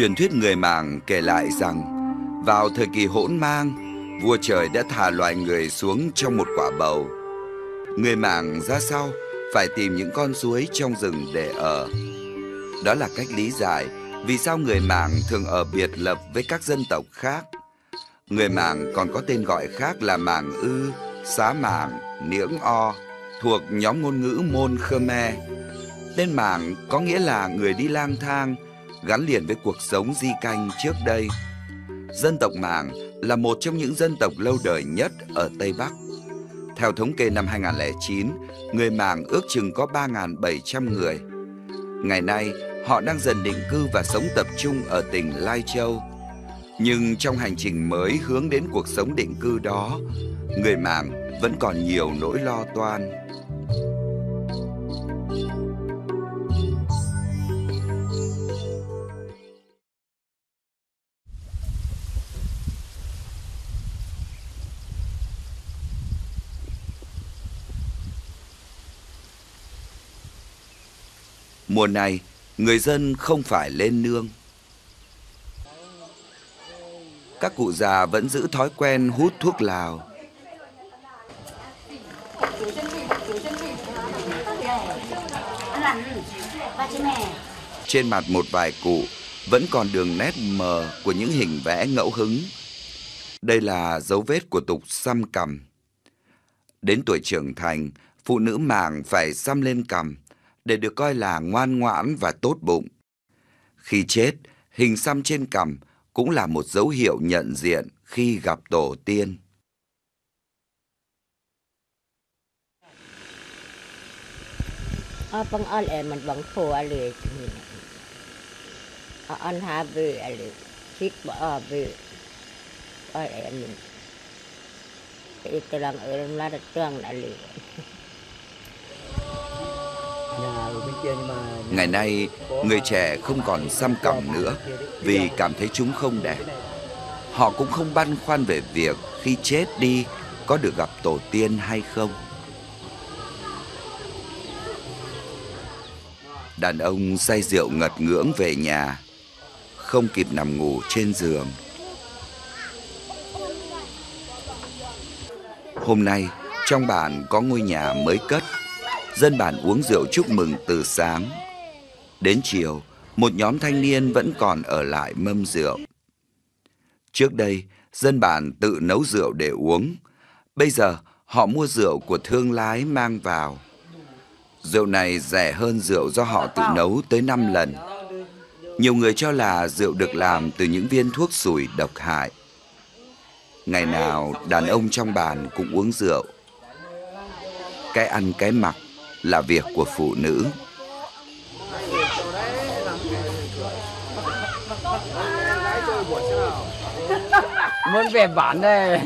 Truyền thuyết người Mảng kể lại rằng vào thời kỳ hỗn mang, vua trời đã thả loài người xuống trong một quả bầu. Người Mảng ra sau phải tìm những con suối trong rừng để ở. Đó là cách lý giải vì sao người Mảng thường ở biệt lập với các dân tộc khác. Người Mảng còn có tên gọi khác là Mảng Ư, Xá Mảng, Niễng O, thuộc nhóm ngôn ngữ Môn Khmer. Tên Mảng có nghĩa là người đi lang thang, gắn liền với cuộc sống di canh trước đây. Dân tộc Mảng là một trong những dân tộc lâu đời nhất ở Tây Bắc. Theo thống kê năm 2009, người Mảng ước chừng có 3.700 người. Ngày nay, họ đang dần định cư và sống tập trung ở tỉnh Lai Châu. Nhưng trong hành trình mới hướng đến cuộc sống định cư đó, người Mảng vẫn còn nhiều nỗi lo toan. Mùa này, người dân không phải lên nương. Các cụ già vẫn giữ thói quen hút thuốc lào. Trên mặt một vài cụ vẫn còn đường nét mờ của những hình vẽ ngẫu hứng. Đây là dấu vết của tục xăm cằm. Đến tuổi trưởng thành, phụ nữ màng phải xăm lên cằm để được coi là ngoan ngoãn và tốt bụng. Khi chết, hình xăm trên cằm cũng là một dấu hiệu nhận diện khi gặp tổ tiên. Apang Ngày nay, người trẻ không còn xăm cằm nữa vì cảm thấy chúng không đẹp. Họ cũng không băn khoăn về việc khi chết đi có được gặp tổ tiên hay không. Đàn ông say rượu ngật ngưỡng về nhà, không kịp nằm ngủ trên giường. Hôm nay, trong bản có ngôi nhà mới cất dân bản uống rượu chúc mừng từ sáng. Đến chiều, một nhóm thanh niên vẫn còn ở lại mâm rượu. Trước đây, dân bản tự nấu rượu để uống. Bây giờ, họ mua rượu của thương lái mang vào. Rượu này rẻ hơn rượu do họ tự nấu tới 5 lần. Nhiều người cho là rượu được làm từ những viên thuốc sủi độc hại. Ngày nào, đàn ông trong bàn cũng uống rượu. Cái ăn cái mặc là việc của phụ nữ. Muốn về bản đây.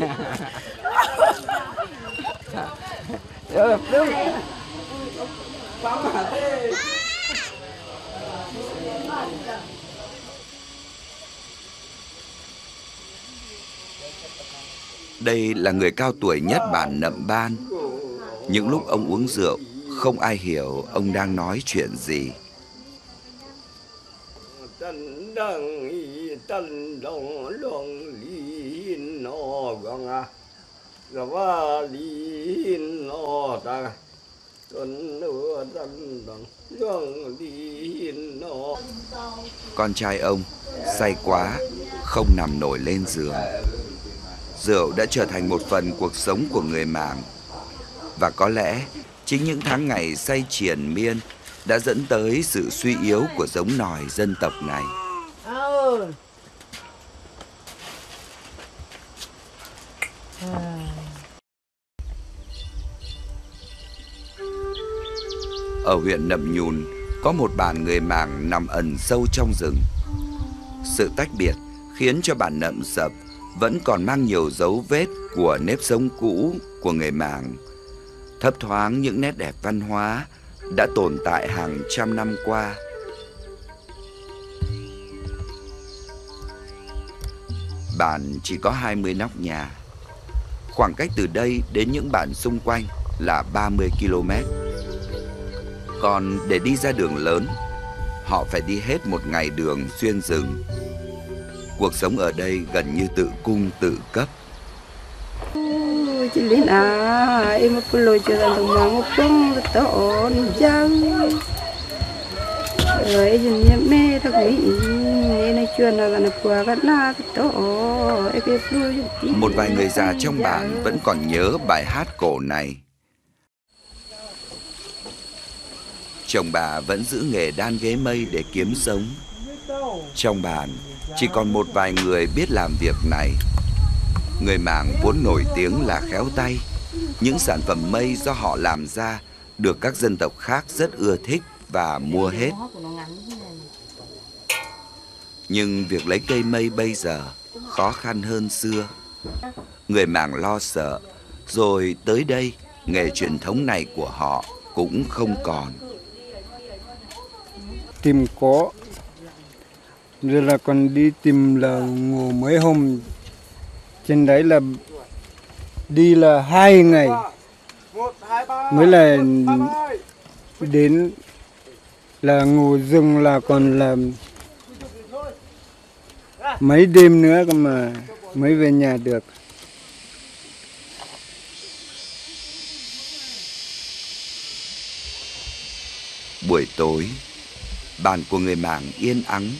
Đây là người cao tuổi nhất bản Nậm Ban. Những lúc ông uống rượu, không ai hiểu ông đang nói chuyện gì. Con trai ông say quá, không nằm nổi lên giường. Rượu đã trở thành một phần cuộc sống của người Mảng. Và có lẽ Chính những tháng ngày say triền miên đã dẫn tới sự suy yếu của giống nòi dân tộc này. Ở huyện Nậm Nhùn, có một bản người Mảng nằm ẩn sâu trong rừng. Sự tách biệt khiến cho bản Nậm Sập vẫn còn mang nhiều dấu vết của nếp sống cũ của người Mảng thấp thoáng những nét đẹp văn hóa đã tồn tại hàng trăm năm qua. Bản chỉ có 20 nóc nhà. Khoảng cách từ đây đến những bản xung quanh là 30 km. Còn để đi ra đường lớn, họ phải đi hết một ngày đường xuyên rừng Cuộc sống ở đây gần như tự cung tự cấp chỉ lên em một lối cho ra đồng mang một công to on giang rồi em nhớ mẹ thật mỹ em nói chuyện là là qua cái na cái to Một vài người già trong bản vẫn còn nhớ bài hát cổ này. Chồng bà vẫn giữ nghề đan ghế mây để kiếm sống. Trong bản, chỉ còn một vài người biết làm việc này. Người Mảng vốn nổi tiếng là khéo tay. Những sản phẩm mây do họ làm ra được các dân tộc khác rất ưa thích và mua hết. Nhưng việc lấy cây mây bây giờ khó khăn hơn xưa. Người Mảng lo sợ, rồi tới đây nghề truyền thống này của họ cũng không còn. tìm có rồi là còn đi tìm là ngủ mấy hôm trên đấy là đi là hai ngày mới là đến là ngủ rừng là còn là mấy đêm nữa cơ mà mới về nhà được Buổi tối, bàn của người Mảng yên ắng.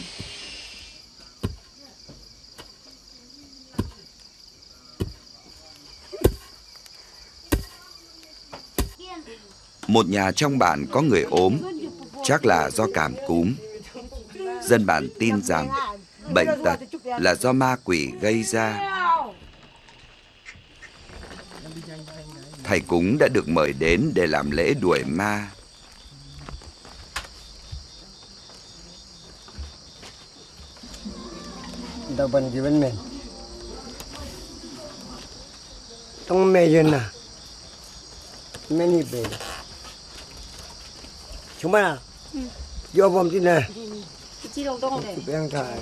Một nhà trong bản có người ốm, chắc là do cảm cúm. Dân bản tin rằng bệnh tật là do ma quỷ gây ra. Thầy cúng đã được mời đến để làm lễ đuổi ma. đâu bên gì bên mình trong mê dân à Mê đi về chúng mày vô vòng tí nè đang thải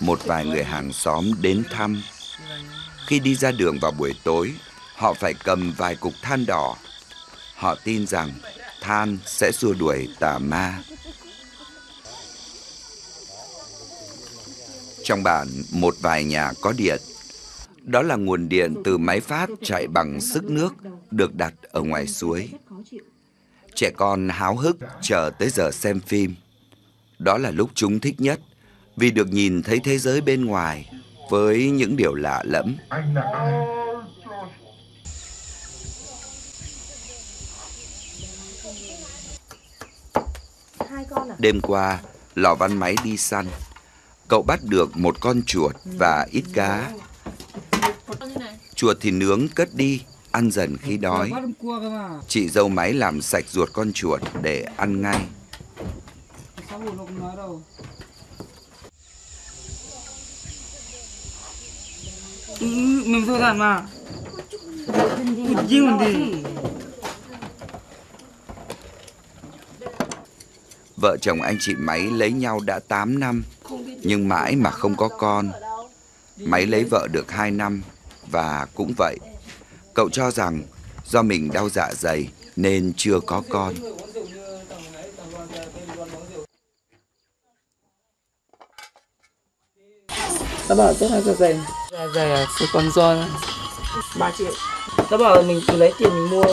một vài người hàng xóm đến thăm. Khi đi ra đường vào buổi tối, họ phải cầm vài cục than đỏ. Họ tin rằng than sẽ xua đuổi tà ma. Trong bản, một vài nhà có điện. Đó là nguồn điện từ máy phát chạy bằng sức nước được đặt ở ngoài suối. Trẻ con háo hức chờ tới giờ xem phim. Đó là lúc chúng thích nhất vì được nhìn thấy thế giới bên ngoài với những điều lạ lẫm. Đêm qua, Lò Văn Máy đi săn. Cậu bắt được một con chuột và ít cá. Chuột thì nướng cất đi, ăn dần khi đói. Chị dâu máy làm sạch ruột con chuột để ăn ngay. mình thôi thật mà riêng thì Vợ chồng anh chị Máy lấy nhau đã 8 năm, nhưng mãi mà không có con. Máy lấy vợ được 2 năm, và cũng vậy. Cậu cho rằng do mình đau dạ dày nên chưa có con. tao bảo tốt hay dạ dày dạ dày là phải còn do 3 triệu tao bảo là mình cứ lấy tiền mình mua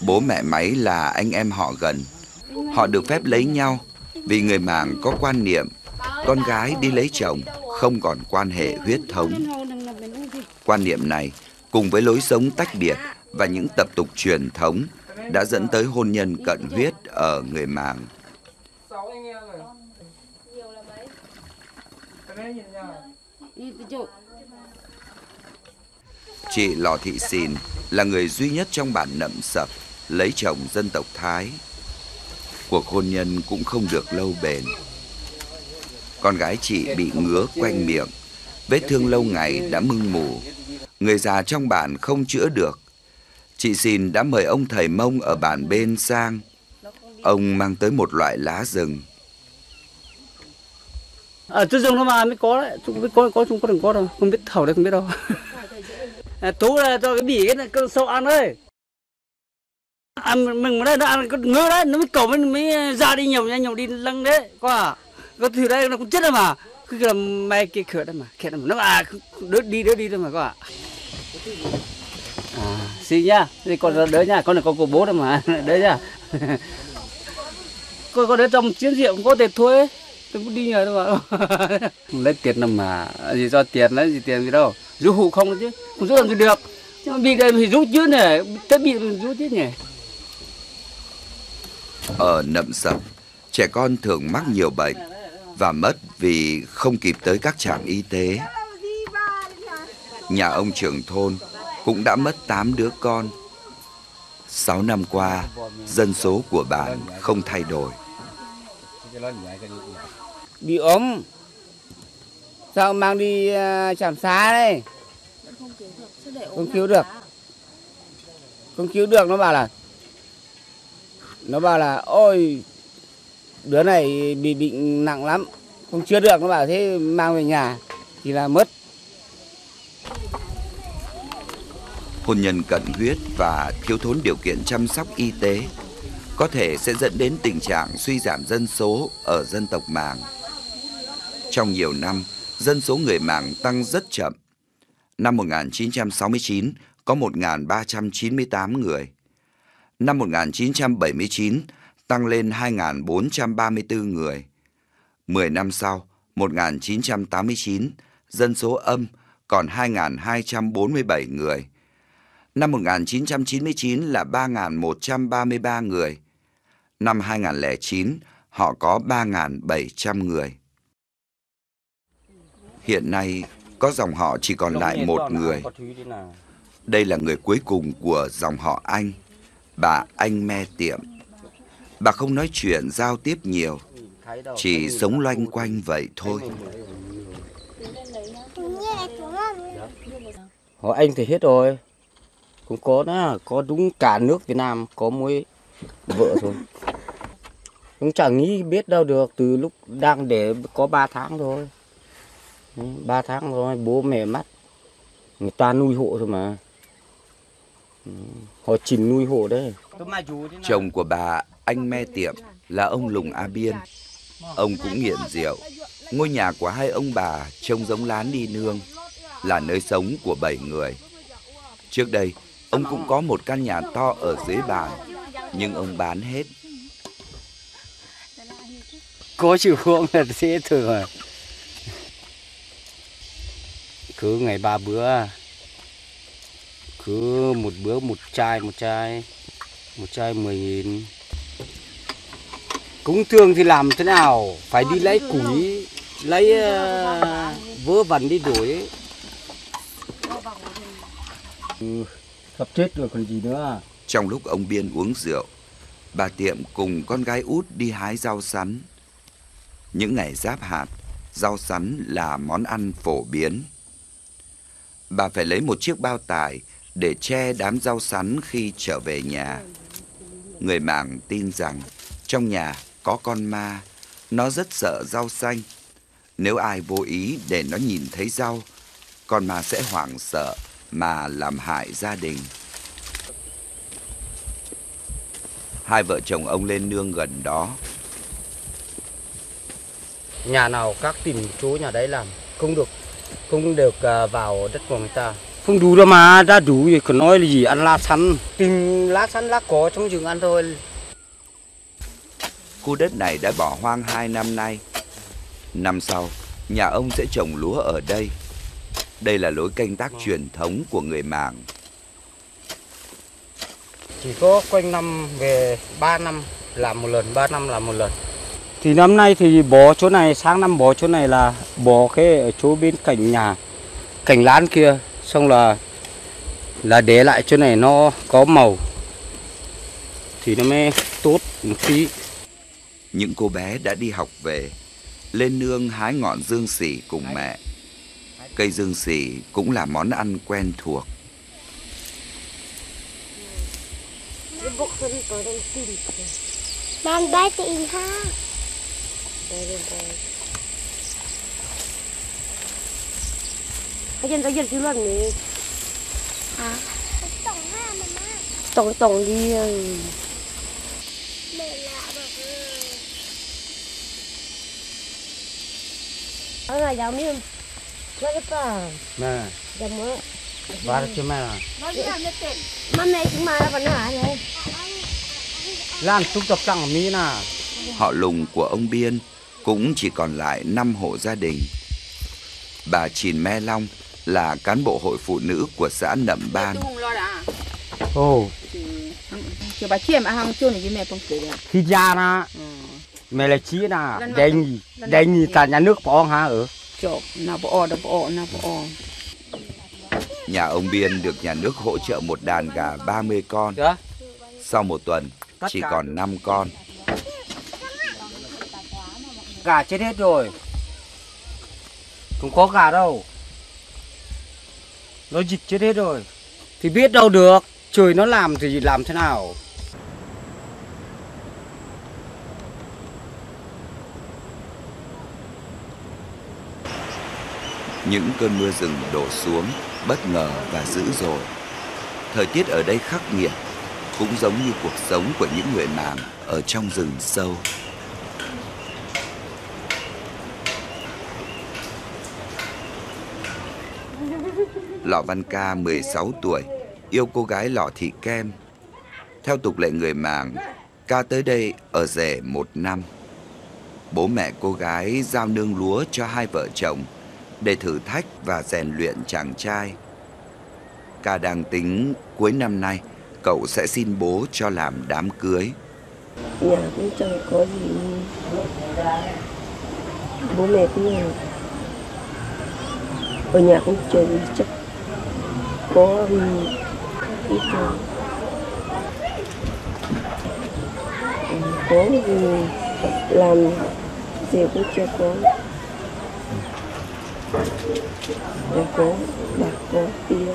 Bố mẹ Máy là anh em họ gần. Họ được phép lấy nhau vì người Mảng có quan niệm con gái đi lấy chồng không còn quan hệ huyết thống. Quan niệm này cùng với lối sống tách biệt và những tập tục truyền thống đã dẫn tới hôn nhân cận huyết ở người Mảng. Chị Lò Thị Xìn là người duy nhất trong bản nậm sập lấy chồng dân tộc Thái. Cuộc hôn nhân cũng không được lâu bền. Con gái chị bị ngứa quanh miệng, vết thương lâu ngày đã mưng mù. Người già trong bản không chữa được. Chị Xìn đã mời ông thầy Mông ở bản bên sang. Ông mang tới một loại lá rừng. ở trên rừng nó mà, mới có đấy chúng mới có có chúng có đừng có đâu không biết thầu đấy, không biết đâu à, tú là cho cái bỉ cái này con sâu ăn đấy ăn mình ở đây nó ăn con ngứa đấy nó mới cầu mới mới ra đi nhiều nha nhiều đi lăng đấy qua có à? thứ đây, nó cũng chết rồi mà cứ là mấy kia khởi đấy mà khét mà nó à đỡ đi đỡ đi thôi mà các ạ à xin nhá thì con đỡ nhá, con này con của bố đâu mà đỡ nhá con con đỡ trong chiến diệu cũng có tiền thôi tôi cũng đi nhờ đâu mà lấy tiền đâu mà gì do tiền lấy gì tiền gì đâu giúp hụ không chứ không giúp làm gì được nhưng mà bị đây thì giúp chứ này tất bị giúp chứ nhỉ Ở Nậm Sập, trẻ con thường mắc nhiều bệnh và mất vì không kịp tới các trạm y tế. Nhà ông trưởng thôn cũng đã mất 8 đứa con. 6 năm qua, dân số của bản không thay đổi. bị ốm sao mang đi à, trạm xá đây không cứu được không cứu được nó bảo là nó bảo là ôi đứa này bị bệnh nặng lắm không chữa được nó bảo thế mang về nhà thì là mất Hôn nhân cận huyết và thiếu thốn điều kiện chăm sóc y tế có thể sẽ dẫn đến tình trạng suy giảm dân số ở dân tộc Màng. Trong nhiều năm, dân số người Màng tăng rất chậm. Năm 1969 có 1.398 người. Năm 1979 tăng lên 2.434 người. 10 năm sau, 1989, dân số âm còn 2.247 người. Năm 1999 là 3.133 người. Năm 2009, họ có 3.700 người. Hiện nay, có dòng họ chỉ còn lại một người. Đây là người cuối cùng của dòng họ Anh, bà Anh Me Tiệm. Bà không nói chuyện giao tiếp nhiều, chỉ sống loanh quanh vậy thôi. Họ anh thì hết rồi. Cũng có đó có đúng cả nước Việt Nam có mỗi vợ thôi. Cũng chẳng nghĩ biết đâu được từ lúc đang để có 3 tháng thôi. Ừ, 3 tháng rồi bố mẹ mất. Người ta nuôi hộ thôi mà họ chỉnh nuôi hộ đấy Chồng của bà Anh Me Tiệm là ông Lùng A Biên. Ông cũng nghiện rượu. Ngôi nhà của hai ông bà trông giống lán đi nương, là nơi sống của bảy người. Trước đây, ông cũng có một căn nhà to ở dưới bàn, nhưng ông bán hết. có chịu uống là dễ thôi mà cứ ngày ba bữa cứ một bữa một chai một chai một chai mười nghìn cúng thường thì làm thế nào phải đi lấy củi lấy uh, vớ vẩn đi ấy. Ừ, sắp chết rồi còn gì nữa Trong lúc ông Biên uống rượu, bà Tiệm cùng con gái út đi hái rau sắn. Những ngày giáp hạt, rau sắn là món ăn phổ biến. Bà phải lấy một chiếc bao tải để che đám rau sắn khi trở về nhà. Người mảng tin rằng trong nhà có con ma, nó rất sợ rau xanh. Nếu ai vô ý để nó nhìn thấy rau, con ma sẽ hoảng sợ mà làm hại gia đình. Hai vợ chồng ông lên nương gần đó. nhà nào các tìm chú nhà đấy làm không được không được ờ, vào đất của người ta không đủ đâu mà đã đủ thì còn nói là gì ăn lá sắn tìm lá sắn lá cỏ trong rừng ăn thôi Khu đất này đã bỏ hoang hai năm nay. Năm sau, nhà ông sẽ trồng lúa ở đây. Đây là lối canh tác truyền thống của người Mảng. chỉ có quanh năm về 3 năm làm một lần 3 năm làm một lần thì năm nay thì bỏ chỗ này sáng năm bỏ chỗ này là bỏ cái ở chỗ bên cạnh nhà cạnh lán kia xong là là để lại chỗ này nó có màu thì nó mới tốt một tí Những cô bé đã đi học về, lên nương hái ngọn dương xỉ cùng mẹ. Cây dương xỉ cũng là món ăn quen thuộc. Mang bay tiền ha. Cái dân cái dân chứ lần này. Hả? Tổng tổng đi ừ, ơi. là giàu miếng. Nó cái pa nè giàu mỡ ba chứ mẹ. Là mà mẹ chúng mà là vẫn hả này. Lan túc tập trăng mi nè. Họ lùng của ông Biên cũng chỉ còn lại 5 hộ gia đình. Bà Chìn Me Long là cán bộ hội phụ nữ của xã Nậm Ban. ồ. Chưa bà chiêm à hàng chuông này với mẹ phong kể khi ra nè mẹ là chí nghị đề nghị cả nhà nước bỏ hả ở chọc bỏ bỏ bỏ Nhà ông Biên được nhà nước hỗ trợ một đàn gà 30 con. Sau một tuần, chỉ còn 5 con. gà chết hết rồi. Không có gà đâu nó dịch chết hết rồi thì biết đâu được trời nó làm thì làm thế nào Những cơn mưa rừng đổ xuống bất ngờ và dữ dội. Thời tiết ở đây khắc nghiệt, cũng giống như cuộc sống của những người màng ở trong rừng sâu. Lọ Văn Ca 16 tuổi, yêu cô gái Lọ Thị Kem. Theo tục lệ người Mảng, ca tới đây ở rể một năm. Bố mẹ cô gái giao nương lúa cho hai vợ chồng để thử thách và rèn luyện chàng trai. Ca đang tính cuối năm nay cậu sẽ xin bố cho làm đám cưới. nhà cũng chẳng có gì bố mẹ cũng nghèo ở nhà cũng chơi chắc có ừ, ít có gì làm gì cũng chưa có. Đã có bạc có tiền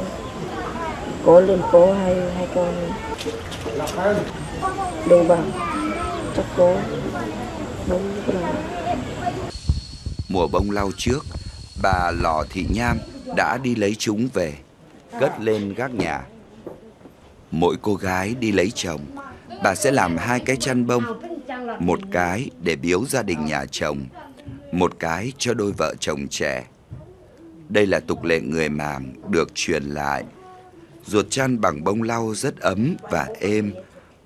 có lên có hai hai con. Đồng bạc chắc có. Bốn con Mùa bông lau trước, bà Lò Thị Nham đã đi lấy chúng về, cất lên gác nhà. Mỗi cô gái đi lấy chồng, bà sẽ làm hai cái chăn bông, một cái để biếu gia đình nhà chồng, một cái cho đôi vợ chồng trẻ. Đây là tục lệ người màng được truyền lại. Ruột chăn bằng bông lau rất ấm và êm,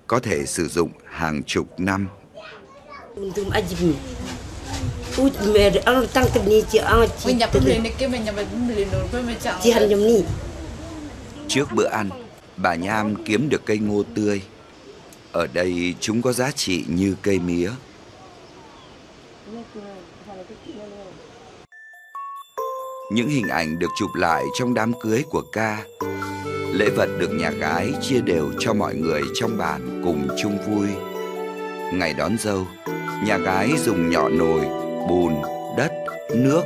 có thể sử dụng hàng chục năm. Ang tang ke ni Trước bữa ăn, bà Nham kiếm được cây ngô tươi. Ở đây chúng có giá trị như cây mía. Những hình ảnh được chụp lại trong đám cưới của ca. Lễ vật được nhà gái chia đều cho mọi người trong bản cùng chung vui. Ngày đón dâu, nhà gái dùng nhọ nồi, bùn, đất, nước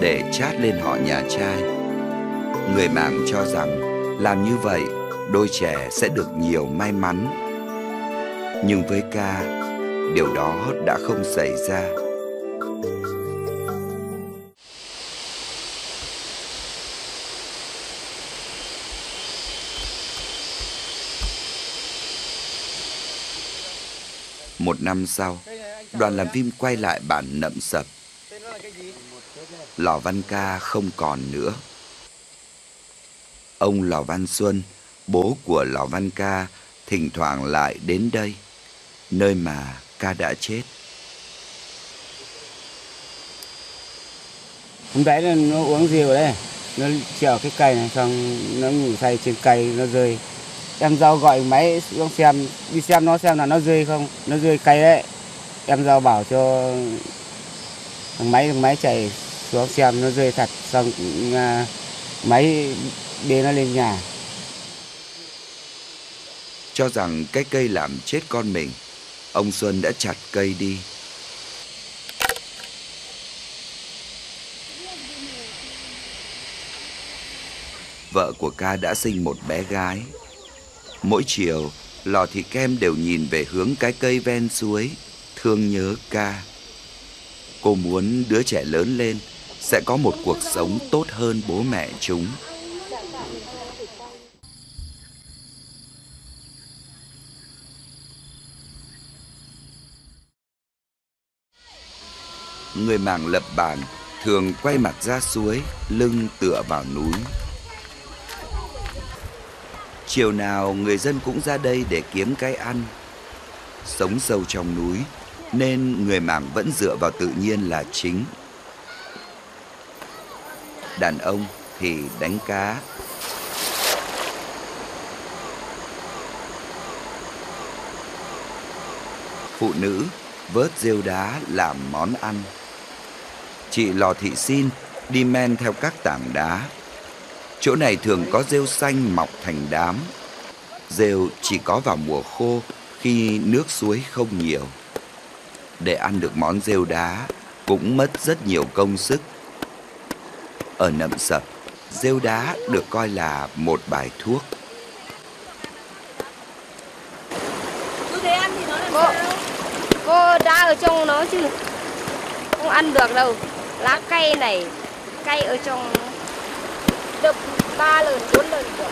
để chát lên họ nhà trai. Người mạng cho rằng làm như vậy đôi trẻ sẽ được nhiều may mắn. Nhưng với ca, điều đó đã không xảy ra. Một năm sau, đoàn làm phim quay lại bản Nậm Sập. Lò Văn Ca không còn nữa. Ông Lò Văn Xuân, bố của Lò Văn Ca, thỉnh thoảng lại đến đây, nơi mà ca đã chết. hôm đấy là nó uống rượu đấy nó trèo cái cây này xong nó ngủ say trên cây nó rơi em giao gọi máy xuống xem đi xem nó xem là nó rơi không nó rơi cây đấy em giao bảo cho thằng máy thằng máy chạy xuống xem nó rơi thật xong à, máy bê nó lên nhà Cho rằng cái cây làm chết con mình, ông Xuân đã chặt cây đi. Vợ của ca đã sinh một bé gái. Mỗi chiều, lò thị kem đều nhìn về hướng cái cây ven suối, thương nhớ ca. Cô muốn đứa trẻ lớn lên sẽ có một cuộc sống tốt hơn bố mẹ chúng. Người mảng lập bản thường quay mặt ra suối, lưng tựa vào núi. Chiều nào người dân cũng ra đây để kiếm cái ăn. Sống sâu trong núi nên người Mảng vẫn dựa vào tự nhiên là chính. Đàn ông thì đánh cá, phụ nữ vớt rêu đá làm món ăn. Chị Lò Thị Xin đi men theo các tảng đá. Chỗ này thường có rêu xanh mọc thành đám. Rêu chỉ có vào mùa khô khi nước suối không nhiều. Để ăn được món rêu đá cũng mất rất nhiều công sức. Ở Nậm Sập, rêu đá được coi là một bài thuốc. cô cô đã ở trong nó chứ không ăn được đâu lá cây này cây ở trong được ba lần bốn lần được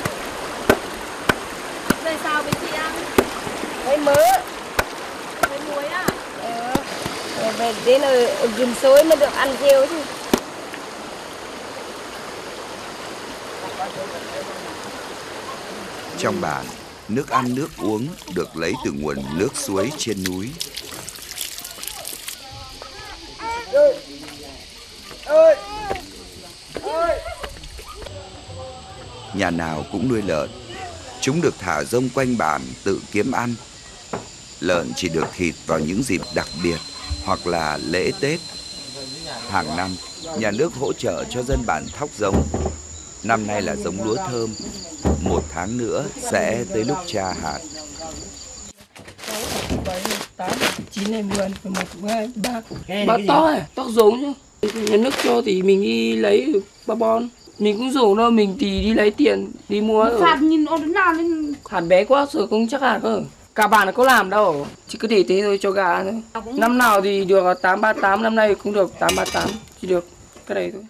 Về sao với chị ăn? với mớ Với muối à? rồi về đến ở, ở gần suối mới được ăn rêu chứ Trong bản, nước ăn nước uống được lấy từ nguồn nước suối trên núi. Nhà nào cũng nuôi lợn. Chúng được thả rông quanh bản tự kiếm ăn. Lợn chỉ được thịt vào những dịp đặc biệt hoặc là lễ Tết. Hàng năm, nhà nước hỗ trợ cho dân bản thóc giống. Năm nay là giống lúa thơm. Một tháng nữa sẽ tới lúc tra hạt. bảy tám chín này mười mười một to à tóc giống chứ nhà nước cho thì mình đi lấy ba bon mình cũng rủ thôi mình thì đi lấy tiền đi mua ở Phạt nhìn ô đến nào lên hạt bé quá rồi cũng chắc hạt cơ cả bạn có làm đâu chỉ cứ để thế thôi cho gà thôi năm nào thì được tám ba tám năm nay cũng được tám ba tám chỉ được cái này thôi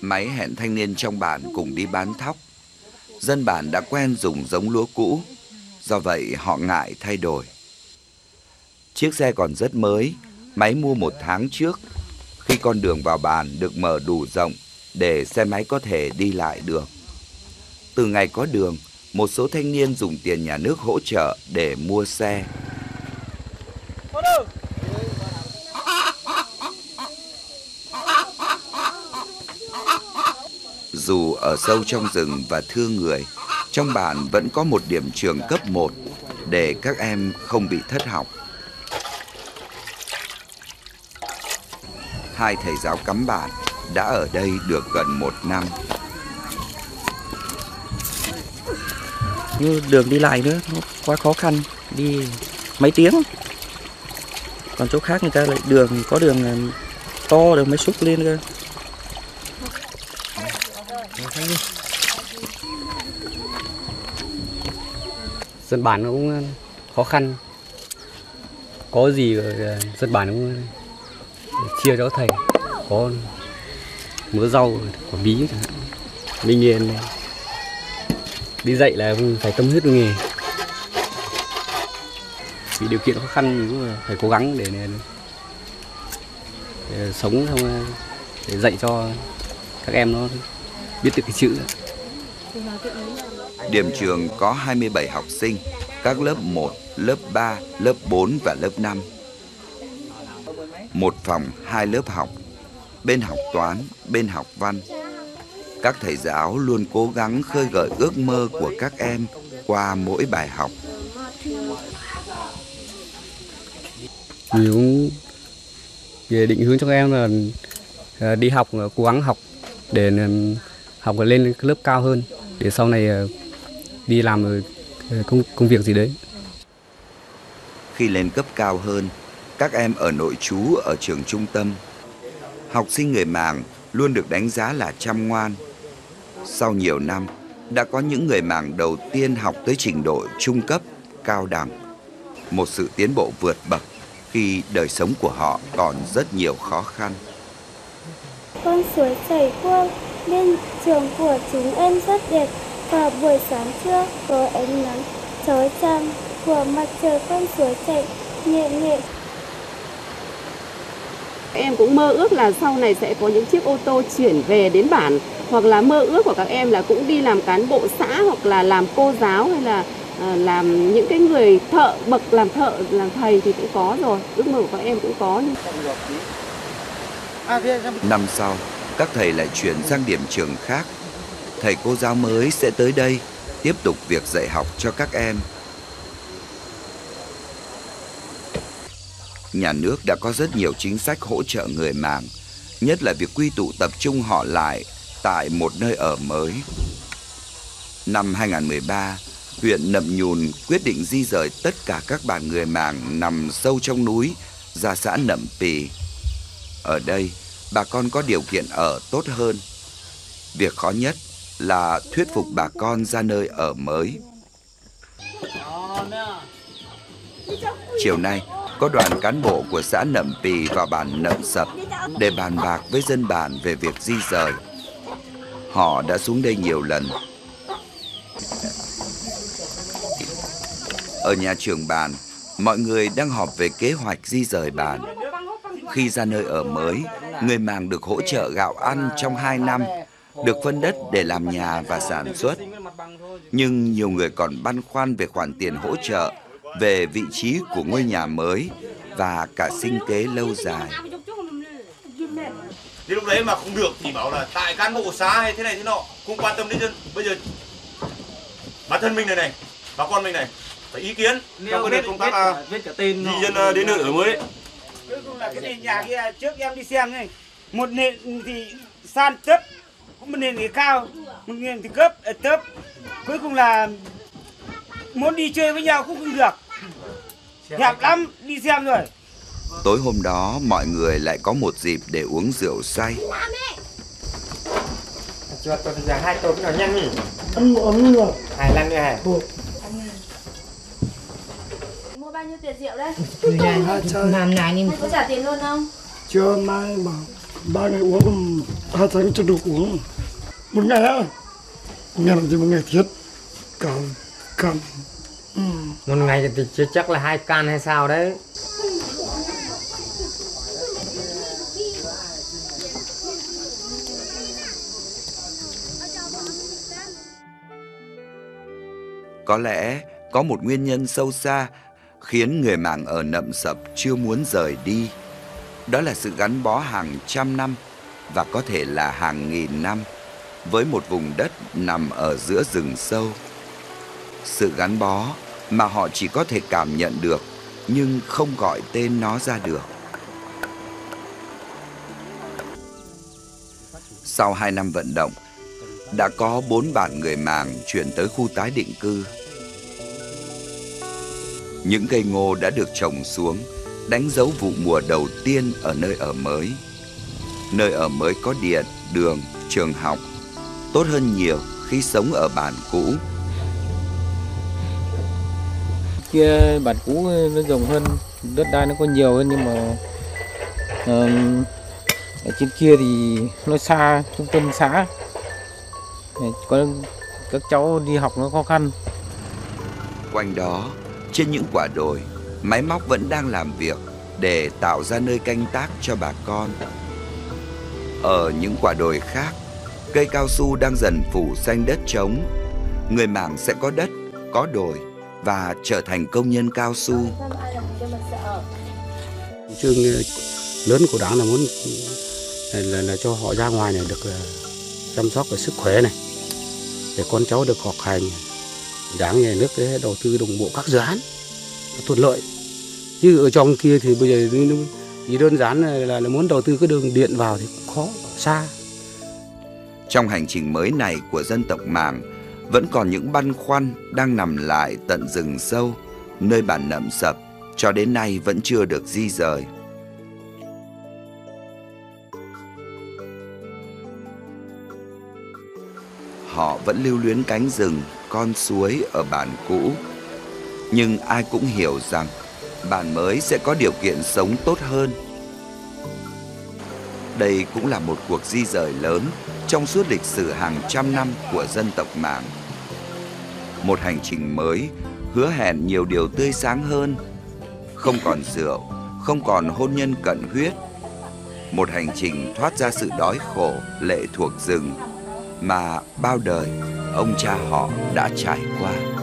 Máy hẹn thanh niên trong bản cùng đi bán thóc. Dân bản đã quen dùng giống lúa cũ, do vậy họ ngại thay đổi. Chiếc xe còn rất mới, máy mua một tháng trước. Khi con đường vào bản được mở đủ rộng để xe máy có thể đi lại được. Từ ngày có đường, một số thanh niên dùng tiền nhà nước hỗ trợ để mua xe. Dù ở sâu trong rừng và thương người, trong bản vẫn có một điểm trường cấp 1 để các em không bị thất học. Hai thầy giáo cắm bản đã ở đây được gần một năm. như đường đi lại nữa nó quá khó khăn đi mấy tiếng. Còn chỗ khác người ta lại đường có đường là to được mới xúc lên cơ. Dân bản nó cũng khó khăn. Có gì ờ, dân bản cũng chia cho thầy. Có mớ rau quả bí chẳng hạn. Mình nghiền ừ, đi dạy là phải tâm huyết với nghề. Vì điều kiện khó khăn mình cũng phải cố gắng để, để, để sống xong ừ, để dạy cho các em nó biết được cái chữ. Điểm trường có 27 học sinh, các lớp 1, lớp 3, lớp 4 và lớp 5. Một phòng, hai lớp học, bên học toán, bên học văn. Các thầy giáo luôn cố gắng khơi gợi ước mơ của các em qua mỗi bài học. mình cũng về định hướng cho các em là ờ, đi học ờ, cố gắng học để ờ, học lên lớp cao hơn để sau này đi làm công công việc gì đấy Khi lên cấp cao hơn, các em ở nội trú ở trường trung tâm. Học sinh người Mảng luôn được đánh giá là chăm ngoan. Sau nhiều năm, đã có những người Mảng đầu tiên học tới trình độ trung cấp, cao đẳng. Một sự tiến bộ vượt bậc khi đời sống của họ còn rất nhiều khó khăn. Con suối chảy qua bên trường của chúng em rất đẹp và buổi sáng trưa có ánh nắng chói chang của mặt trời con suối chảy nhẹ nhẹ Em cũng mơ ước là sau này sẽ có những chiếc ô tô chuyển về đến bản hoặc là mơ ước của các em là cũng đi làm cán bộ xã hoặc là làm cô giáo hay là à, làm những cái người thợ bậc làm thợ làm thầy thì cũng có rồi ước mơ của các em cũng có Năm sau, các thầy lại chuyển sang điểm trường khác. Thầy cô giáo mới sẽ tới đây tiếp tục việc dạy học cho các em. Nhà nước đã có rất nhiều chính sách hỗ trợ người màng, nhất là việc quy tụ tập trung họ lại tại một nơi ở mới. Năm 2013, huyện Nậm Nhùn quyết định di rời tất cả các bản người màng nằm sâu trong núi ra xã Nậm Pì. Ở đây, bà con có điều kiện ở tốt hơn. Việc khó nhất là thuyết phục bà con ra nơi ở mới. Chiều nay, có đoàn cán bộ của xã Nậm Pì và bản Nậm Sập để bàn bạc với dân bản về việc di rời. Họ đã xuống đây nhiều lần. Ở nhà trường bản, mọi người đang họp về kế hoạch di rời bản. Khi ra nơi ở mới, người màng được hỗ trợ gạo ăn trong 2 năm, được phân đất để làm nhà và sản xuất. Nhưng nhiều người còn băn khoăn về khoản tiền hỗ trợ, về vị trí của ngôi nhà mới và cả sinh kế lâu dài. Thì lúc đấy mà không được thì bảo là tại cán bộ xã hay thế này thế nọ không quan tâm đến dân. Bây giờ bản thân mình này này, bà con mình này phải ý kiến trong cái đợt công tác à, di dân à, đến nơi ở mới đấy. Cuối cùng là cái nền nhà kia trước em đi xem này, một nền thì san tấp, một nền thì cao, một nền thì cấp ờ, tấp. Cuối cùng là muốn đi chơi với nhau cũng không được. Hẹp lắm, đi xem rồi. Tối hôm đó, mọi người lại có một dịp để uống rượu say. Cho tôi bây giờ hai tô cái nào nhanh nhỉ? Ăn ấm rồi. Hai lần nữa hả? Mua bao nhiêu tiền rượu đấy? Làm này đi. Có trả tiền luôn không? Chưa mai mà ba ngày uống hai tháng chưa được uống. Một ngày á. Một ngày làm gì một ngày thiết. Cầm, cầm. Ừ. Một ngày thì chưa chắc là hai can hay sao đấy. Có lẽ có một nguyên nhân sâu xa khiến người màng ở Nậm Sập chưa muốn rời đi. Đó là sự gắn bó hàng trăm năm và có thể là hàng nghìn năm với một vùng đất nằm ở giữa rừng sâu. Sự gắn bó mà họ chỉ có thể cảm nhận được nhưng không gọi tên nó ra được. Sau hai năm vận động, đã có bốn bản người màng chuyển tới khu tái định cư. Những cây ngô đã được trồng xuống, đánh dấu vụ mùa đầu tiên ở nơi ở mới. Nơi ở mới có điện, đường, trường học, tốt hơn nhiều khi sống ở bản cũ. Kia bản cũ nó rộng hơn, đất đai nó có nhiều hơn nhưng mà um, ở trên kia thì nó xa trung tâm xã có các cháu đi học nó khó khăn Quanh đó, trên những quả đồi, máy móc vẫn đang làm việc để tạo ra nơi canh tác cho bà con. Ở những quả đồi khác, cây cao su đang dần phủ xanh đất trống. Người mảng sẽ có đất, có đồi và trở thành công nhân cao su. Chương lớn của đảng là muốn là, là cho họ ra ngoài này được uh, chăm sóc về sức khỏe này để con cháu được học hành. Đảng nhà nước để đầu tư đồng bộ các dự án thuận lợi. Chứ ở trong kia thì bây giờ chỉ đơn giản là, là muốn đầu tư cái đường điện vào thì cũng khó xa. Trong hành trình mới này của dân tộc Màng, vẫn còn những băn khoăn đang nằm lại tận rừng sâu, nơi bản nậm sập, cho đến nay vẫn chưa được di rời. Họ vẫn lưu luyến cánh rừng, con suối ở bản cũ. Nhưng ai cũng hiểu rằng bản mới sẽ có điều kiện sống tốt hơn. Đây cũng là một cuộc di rời lớn trong suốt lịch sử hàng trăm năm của dân tộc Mảng. Một hành trình mới hứa hẹn nhiều điều tươi sáng hơn. Không còn rượu, không còn hôn nhân cận huyết, một hành trình thoát ra sự đói khổ lệ thuộc rừng mà bao đời ông cha họ đã trải qua.